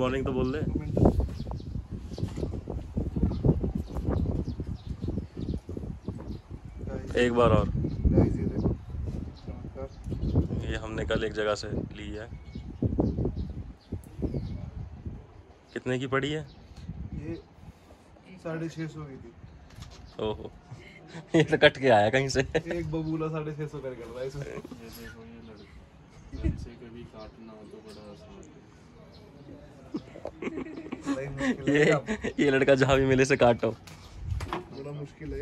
Morning तो बोल दे। एक बार और। ये देखो चमत्कार ये हमने कल एक जगह से ली है। कितने की पड़ी है? ये साढ़े छः सौ की थी। ओहो। ये तो कट के आया कहीं से। एक बबूला साढ़े छः सौ कर कर रहा है इसमें। ये देखो ये लड़का। इनसे कभी काटना हो तो बड़ा आसान है। ये ये लड़का जहाँ भी मिले से काटो। बड़ा मुश्किल है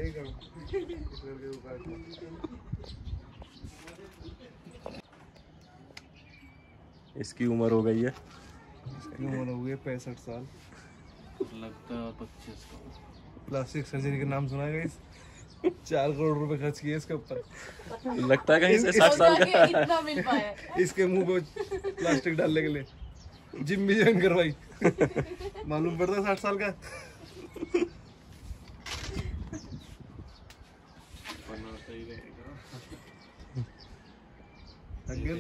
इसकी उम्र हो गई है। इसकी उम्र हो गई पैंसठ साल। लगता है पच्चीस प्लास्टिक सर्जरी का नाम सुना है गाइस? चार करोड़ रुपए खर्च किए इसके ऊपर। लगता है कहीं से साठ साल का इतना मिल पाया। इसके मुँह पे प्लास्टिक डालने के लिए। जिम भी ज्वाइन करवाई मालूम पड़ता है साठ साल का?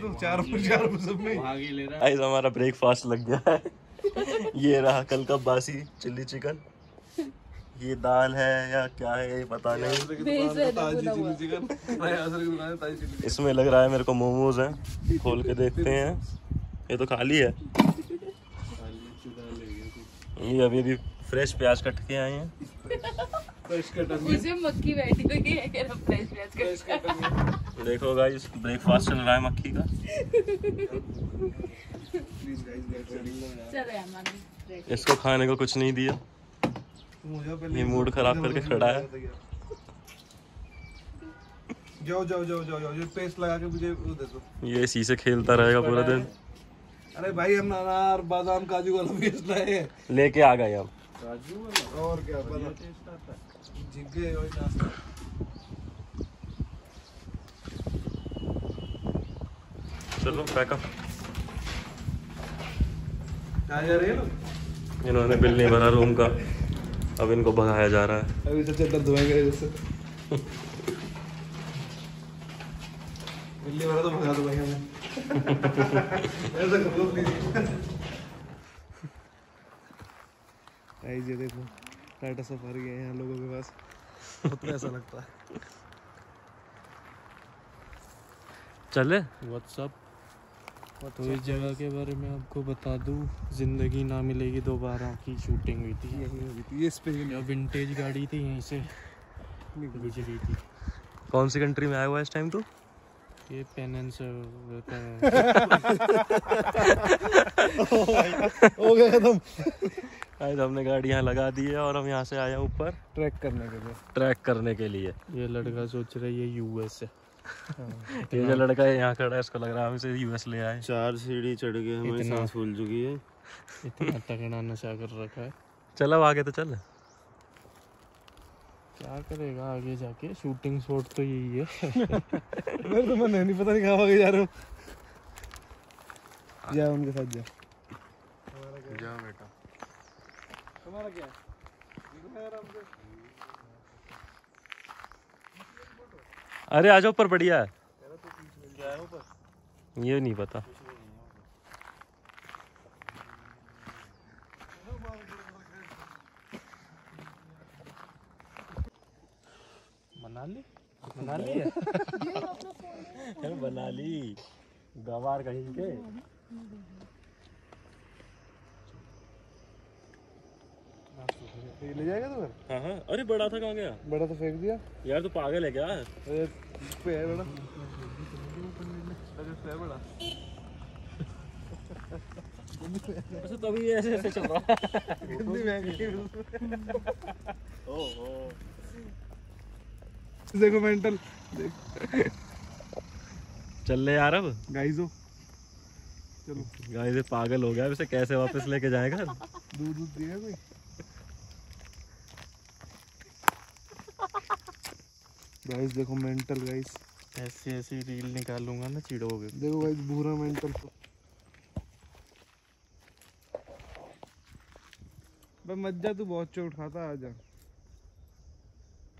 तो चार चार सब में। भाग ले रहा गाइस हमारा ब्रेकफास्ट लग गया है। ये रहा कल का बासी चिल्ली चिकन। ये दाल है या क्या है ये पता नहीं। इसमें लग रहा है मेरे को मोमोज हैं। खोल के देखते हैं। ये तो खाली है खाली चुरा ले गया कुछ ये अभी अभी फ्रेश प्याज कट के आए हैं फ्रेश कटन मक्खी बैठी हुई है फ्रेश प्याज देखो गाइस ब्रेकफास्ट चल रहा है मक्खी का प्लीज़ गाइस गेट चलो यार मान ली। इसको खाने को कुछ नहीं दिया ये मूड खराब करके खड़ा है जाओ जाओ जाओ जाओ जाओ ये पेस्ट लगा के मुझे दे दो ये इसी से खेलता रहेगा पूरा दिन अरे भाई हम अनार बादाम काजू वाला पेस्ट लाए हैं। लेके आ गए हम। काजू वाला और क्या बना टेस्ट आता और नाश्ता। चलो पैकअप कहाँ जा रही है ना इन्होंने बिल नहीं भरा रूम का। अब इनको भगाया जा रहा है। अभी से चद्दर धोएँगे जैसे बिल्ली वाला तो भगा दो भाई हमें। ऐसा ये देखो टाटा सफारी है यहाँ लोगों के पास। बहुत पैसा लगता है। चले। व्हाट्सअप तो इस जगह के बारे में आपको बता दूँ ज़िंदगी ना मिलेगी दोबारा की शूटिंग हुई थी। यही हुई थी ये इस पे। विंटेज गाड़ी थी यहीं से गुजरी थी। कौन सी कंट्री में आया हुआ है इस टाइम तू? ये पेनेंस हो। गया खत्म। आज हमने गाड़ी यहाँ लगा दी है और हम यहाँ से आए हैं ऊपर। ट्रैक करने के लिए। ट्रैक करने के लिए। ये लड़का सोच रहा है ये यूएस है। ये जो लड़का है यहाँ खड़ा है इसको लग रहा है हम इसे यूएस ले आए। चार सीढ़ी चढ़ गए हमारी सांस फूल चुकी है। इतना तगड़ा नशा कर रखा है। चल अब आगे तो चल। क्या करेगा आगे जाके? शूटिंग स्पॉट तो यही है। मेरे तो मन नहीं पता नहीं कहाँ भागे जा रहे हो। जा उनके साथ जा। जा बेटा। तुम्हारा क्या अरे आ जाओ ऊपर बढ़िया है। ये नहीं पता। मनाली मनाली है अरे बना ली गवार कहीं के? ले जाएगा तो हाँ हाँ। अरे बड़ा था कहाँ गया? बड़ा तो फेंक दिया। यार तू पागल है क्या? अरे पे है बड़ा। अरे पे बड़ा अच्छा तभी ऐसे ऐसे चल रहा है। है ओहो। देखो मेंटल। देख चल ले यार अब। गाइस चलो। गाय से पागल हो गया। इसे कैसे वापस लेके जाएगा दूध दूध दिया कोई? गाइस देखो मेंटल गाइस ऐसी ऐसी रील निकालूँगा ना चिड़ोगे देखो गाइस बुरा मेंटल। बस मत जा तू बहुत चोट खाता आ जा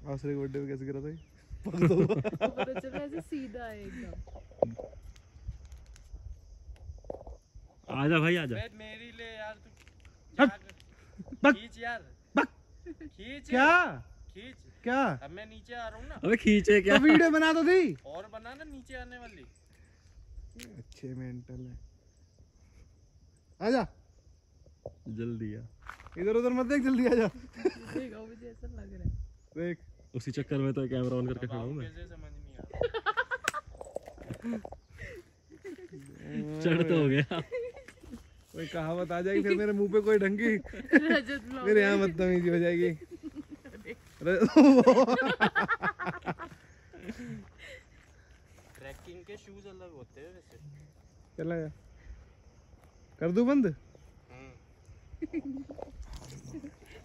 आसरे के बर्थडे पे कैसे गिरा था ये? पता चला ऐसे सीधा है एकदम। आजा भाई आजा। मेरी ले यार तू बक। खींच यार। बक। खींच क्या? खींच। क्या? अब मैं नीचे आ रहा हूँ ना। अबे खींचे तो वीडियो बना दो। थी और बना ना नीचे आने वाली। अच्छे मेंटल है। आजा। जल्दी आ। इधर उधर मत देख जल्दी आजा। देखो मुझे ऐसा लग रहा है। देख। उसी चक्कर में तो कैमरा ऑन करके खड़ा हूँ मैं। कैसे समझ नहीं आ रहा चढ़ तो हो गया। कोई कहावत आ जाएगी फिर मेरे मुँह पे कोई ढंगी। मेरे यहाँ बदतमीजी हो जाएगी। ट्रैकिंग के शूज़ अलग होते हैं वैसे। चला जा। कर दूँ बंद?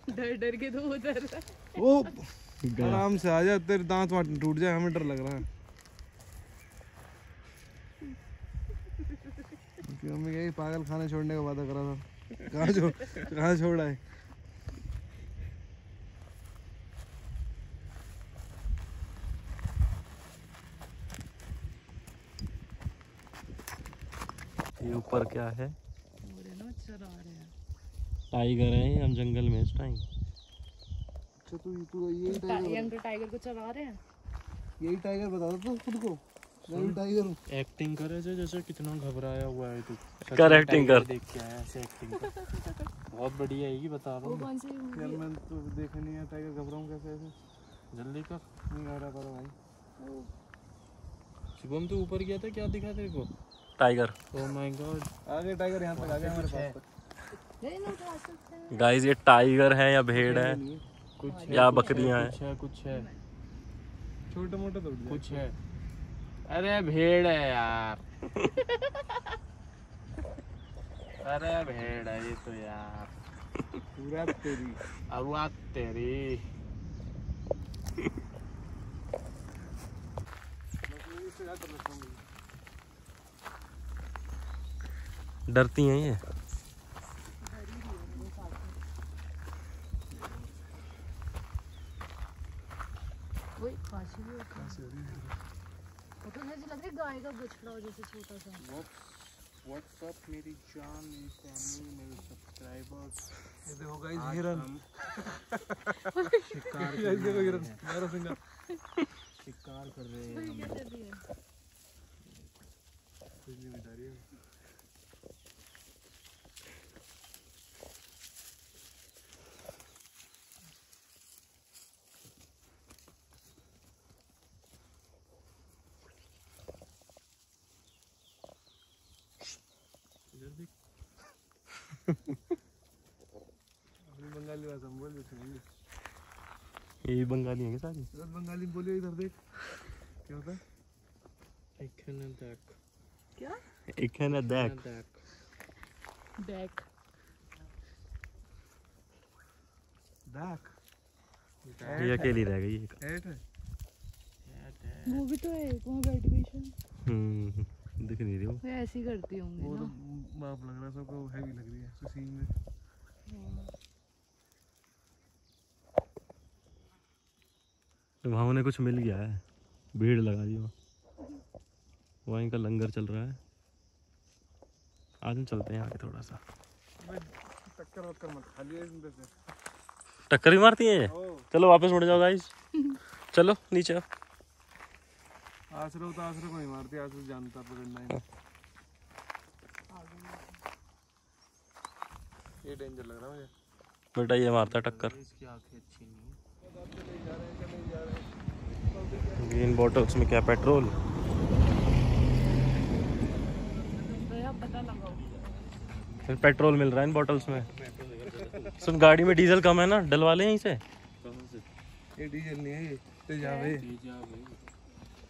डर डर के तो उधर ओ आराम से आ जा तेरे दांत वाट टूट जाए हमें डर लग रहा है। मम्मी यही पागल खाने छोड़ने का वादा करा था। कहाँ छोड़ कहाँ छोड़ा है ये ऊपर क्या हैं? टाइगर है हम जंगल में इस टाइम अच्छा तू तू यही टाइगर यंग टाइगर को चरा रहे हैं? यही टाइगर बता दो तू खुद को। टाइगर हूँ। एक्टिंग करे से जैसे कितना घबराया हुआ है तू। कर टाइगर कर। देख के आया ऐसे एक्टिंग कर। बहुत बढ़िया है ये बता रहा हूँ। यार मैं तो देखा नहीं है टाइगर घबराऊँ कैसे ऐसे? जल्दी कर। नहीं आ रहा करो भाई। शुभम तू ऊपर गया था क्या दिखा तेरे को? टाइगर ओह माय गॉड आगे टाइगर यहाँ तक आ गया हमारे पास। तक नहीं उठा सकते गाइस ये टाइगर है या भेड़ है? कुछ या बकरियाँ कुछ है कुछ है। छोटे मोटे तो कुछ है। अरे भेड़ है यार। अरे भेड़ है ये तो यार। पूरा तेरी। अब बात तेरी। डरती हैं ये वही खांसी भी होती है। वो तो ऐसे लग रहा है गाय का बछड़ा हो जैसे छोटा सा। व्हाट्सअप मेरी जान मेरी फैमिली मेरे सब्सक्राइबर्स ये देखो गाइस हिरन शिकार ये देखो हिरन मेरा सिंगल शिकार कर रहे हैं। रही बिजली बिठा रही है। बंगाली भाषा में बोल देते ये बंगाली हैं सारी? इधर बंगाली में बोलिए इधर देख। क्या होता है. क्या? एक है ना देख। Cannot duck. बैक डाक ये अकेली रह गई एक एट है। वो भी तो है वहाँ बैठ गई हम्म। दिख नहीं रही वो वो ऐसे ही करती होंगी वो तो बाप लग रहा है सबको हैवी लग रही है सीन में। तो वहाँ उन्हें कुछ मिल गया है भीड़ लगा दी वहाँ वहीं का लंगर चल रहा है। आज हम चलते हैं आगे थोड़ा सा। टक्कर वक्कर मत खा टक्कर भी मारती है? चलो वापस मुड़ जाओ गाइस चलो नीचे। आसरे तो आसरे को नहीं मारती आसरे जानता पकड़ना है। ये डेंजर लग रहा है मुझे। बेटा ये मारता टक्कर। इसकी आँखें अच्छी नहीं ग्रीन बॉटल्स में क्या पेट्रोल फिर पेट्रोल मिल रहा है इन बॉटल्स में। सुन गाड़ी में डीजल कम है ना? डलवा ले यहीं से? ये डीजल नहीं है ये तेजाब है तेजा भाई।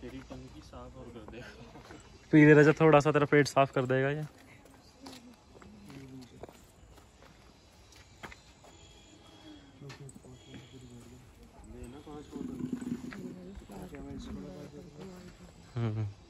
तेरी टंकी साफ़ और कर देगा। पी ले रहा थोड़ा सा तेरा पेट साफ़ कर देगा ये। हम्म।